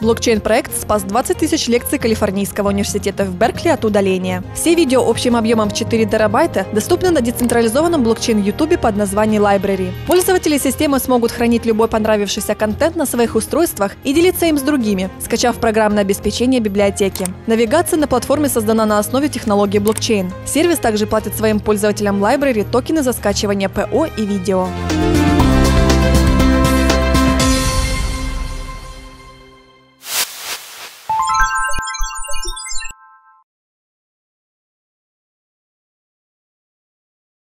Блокчейн-проект спас 20 тысяч лекций Калифорнийского университета в Беркли от удаления. Все видео общим объемом в 4 терабайта доступны на децентрализованном блокчейн-ютубе под названием Library. Пользователи системы смогут хранить любой понравившийся контент на своих устройствах и делиться им с другими, скачав программное обеспечение библиотеки. Навигация на платформе создана на основе технологии блокчейн. Сервис также платит своим пользователям Library токены за скачивание ПО и видео.